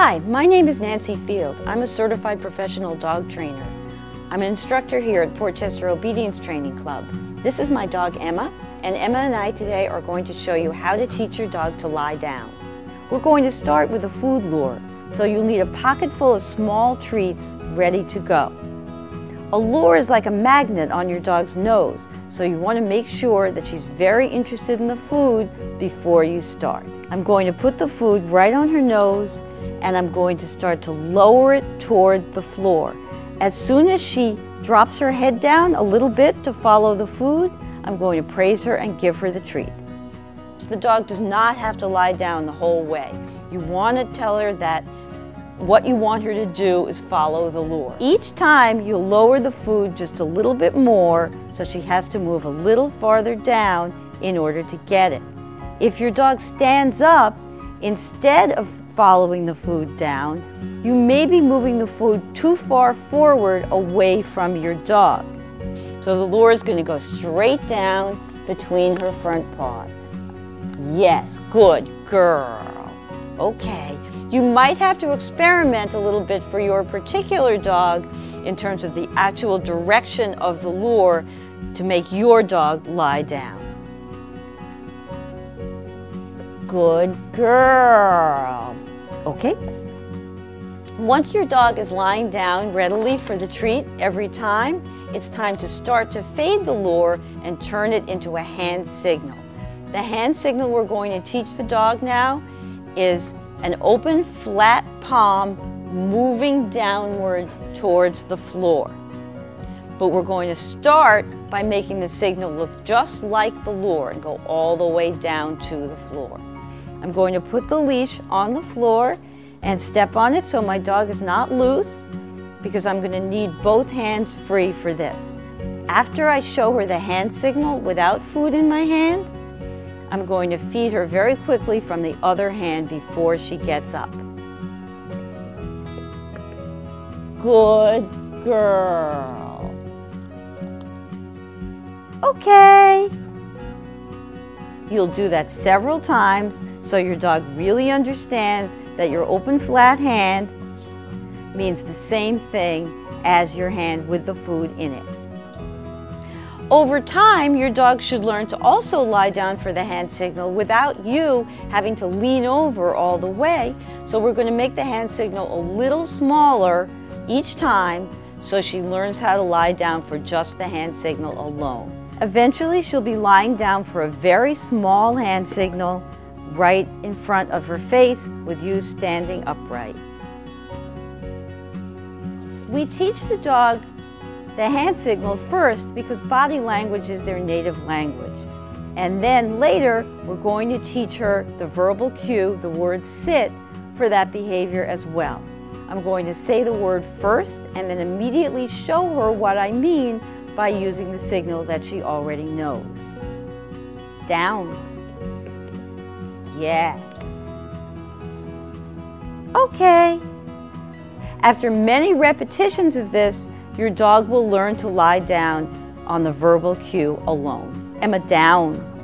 Hi, my name is Nancy Field. I'm a certified professional dog trainer. I'm an instructor here at Port Chester Obedience Training Club. This is my dog Emma, and Emma and I today are going to show you how to teach your dog to lie down. We're going to start with a food lure, so you'll need a pocket full of small treats ready to go. A lure is like a magnet on your dog's nose, so you want to make sure that she's very interested in the food before you start. I'm going to put the food right on her nose and I'm going to start to lower it toward the floor. As soon as she drops her head down a little bit to follow the food, I'm going to praise her and give her the treat. So the dog does not have to lie down the whole way. You want to tell her that what you want her to do is follow the lure. Each time you'll lower the food just a little bit more so she has to move a little farther down in order to get it. If your dog stands up, instead of following the food down, you may be moving the food too far forward away from your dog. So the lure is going to go straight down between her front paws. Yes, good girl. Okay, you might have to experiment a little bit for your particular dog in terms of the actual direction of the lure to make your dog lie down. Good girl. Okay? Once your dog is lying down readily for the treat every time, it's time to start to fade the lure and turn it into a hand signal. The hand signal we're going to teach the dog now is an open flat palm moving downward towards the floor. But we're going to start by making the signal look just like the lure and go all the way down to the floor. I'm going to put the leash on the floor and step on it so my dog is not loose because I'm going to need both hands free for this. After I show her the hand signal without food in my hand, I'm going to feed her very quickly from the other hand before she gets up. Good girl. Okay. You'll do that several times so your dog really understands that your open flat hand means the same thing as your hand with the food in it. Over time, your dog should learn to also lie down for the hand signal without you having to lean over all the way. So we're going to make the hand signal a little smaller each time so she learns how to lie down for just the hand signal alone. Eventually, she'll be lying down for a very small hand signal right in front of her face with you standing upright. We teach the dog the hand signal first because body language is their native language. And then later, we're going to teach her the verbal cue, the word sit, for that behavior as well. I'm going to say the word first and then immediately show her what I mean by using the signal that she already knows. Down. Yes. Okay. After many repetitions of this, your dog will learn to lie down on the verbal cue alone. Emma, down.